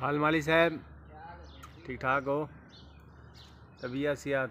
हाल माली साहब ठीक ठाक हो? तबीयत सियात